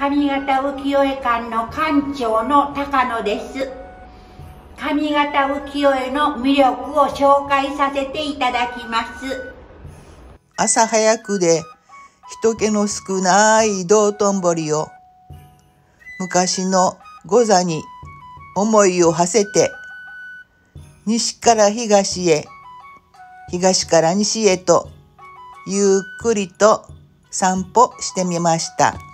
上方浮世絵館の館長の高野です上方浮世絵の魅力を紹介させていただきます朝早くで人気の少ない道頓堀を昔の御座に思いを馳せて西から東へ東から西へとゆっくりと散歩してみました。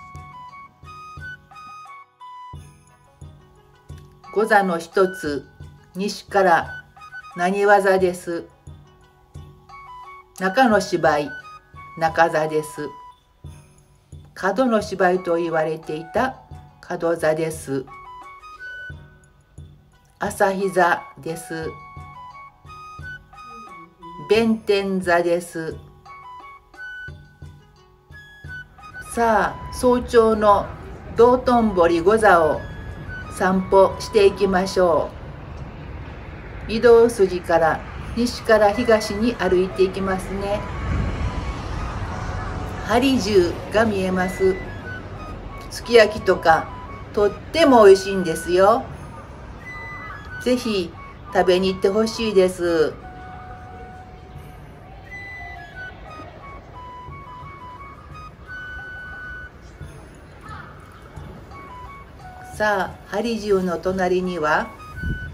御座の一つ西から何技です。中の芝居中座です。角の芝居と言われていた角座です。朝日座です。弁天座です。さあ早朝の道頓堀御座を散歩していきましょう。移動筋から西から東に歩いていきますね。針重が見えます。すき焼きとかとっても美味しいんですよ。ぜひ食べに行ってほしいです。さあ針重の隣には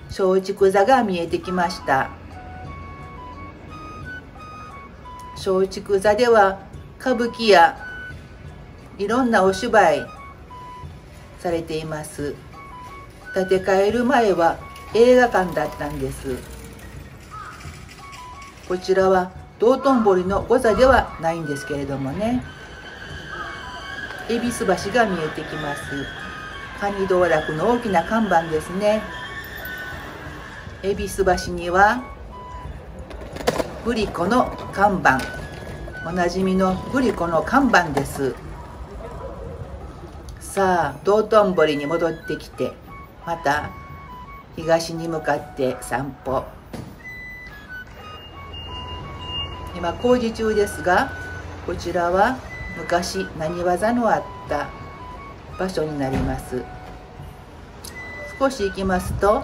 松竹座が見えてきました。松竹座では歌舞伎やいろんなお芝居されています。建て替える前は映画館だったんです。こちらは道頓堀の御座ではないんですけれどもね。恵比寿橋が見えてきます。蟹道楽の大きな看板ですね。恵比寿橋にはグリコの看板。おなじみのグリコの看板です。さあ道頓堀に戻ってきてまた東に向かって散歩。今工事中ですがこちらは昔何技のあった場所になります。少し行きますと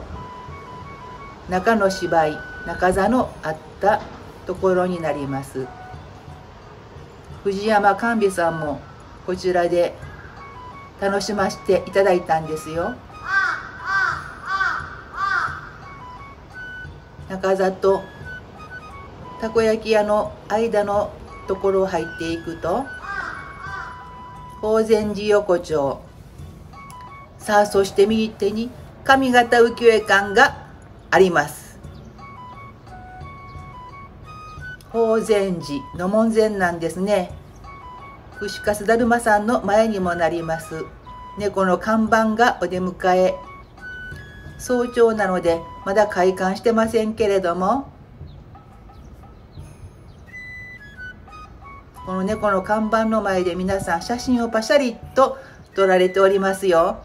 中の芝居中座のあったところになります。藤山甘美さんもこちらで楽しませていただいたんですよ。中座とたこ焼き屋の間のところを入っていくと法善寺横丁。さあそして右手に上方浮世絵館があります。法善寺の門前なんですね。串カツだるまさんの前にもなります。猫の看板がお出迎え。早朝なのでまだ開館してませんけれども。この猫の看板の前で皆さん写真をパシャリと撮られておりますよ。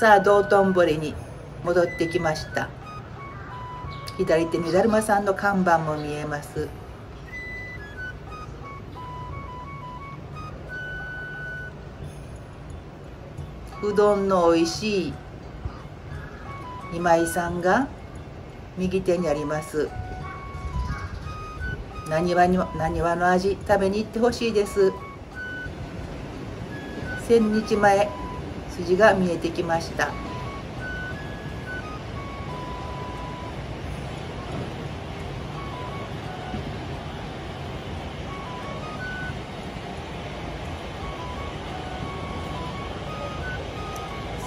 さあ道頓堀に戻ってきました。左手にだるまさんの看板も見えます。うどんのおいしい今井さんが右手にあります。なにわのなにわの味食べに行ってほしいです。千日前筋が見えてきました。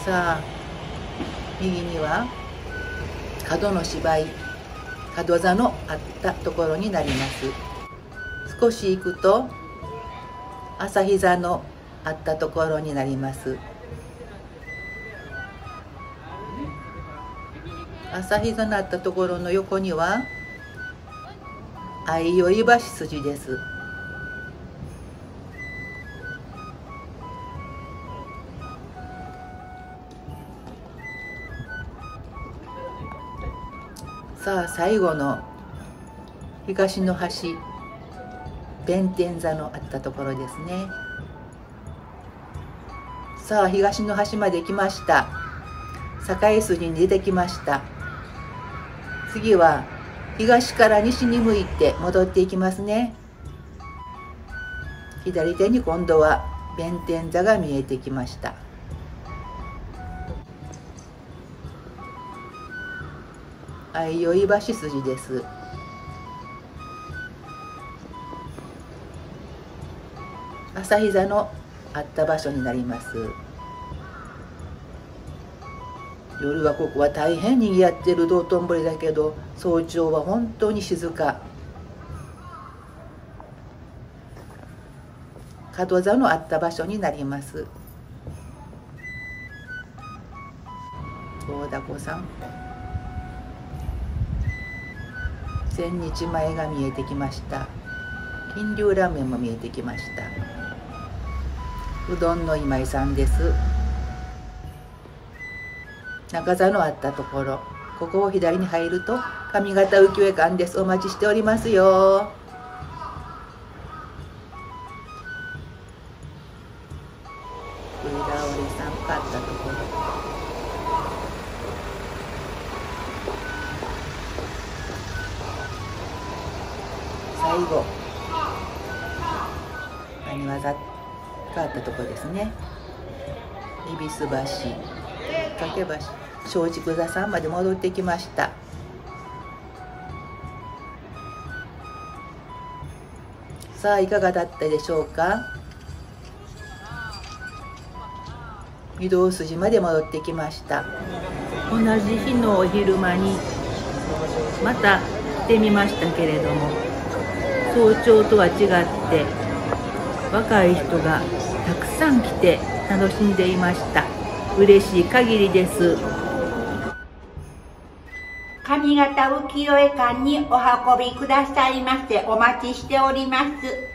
さあ右には角の芝居。角座のあったところになります。少し行くと朝日座のあったところになります。朝日座のあったところの横には相生橋筋です。さあ最後の東の端弁天座のあったところですね。さあ東の端まで来ました。境筋に出てきました。次は東から西に向いて戻っていきますね。左手に今度は弁天座が見えてきました。相生橋筋です。朝日座のあった場所になります。夜はここは大変にぎわってる道頓堀だけど早朝は本当に静か。門座のあった場所になります。大凧さん。千日前が見えてきました。金龍ラーメンも見えてきました。うどんの今井さんです。中座のあったところここを左に入ると上方浮世絵館です。お待ちしておりますよ。栗田織さん買ったところ。最後何技があったところですね。恵比寿橋掛橋松竹座さんまで戻ってきました。さあいかがだったでしょうか。御堂筋まで戻ってきました。同じ日のお昼間にまた来てみましたけれども。早朝とは違って若い人がたくさん来て楽しんでいました。嬉しい限りです。上方浮世絵館にお運びくださいましてお待ちしております。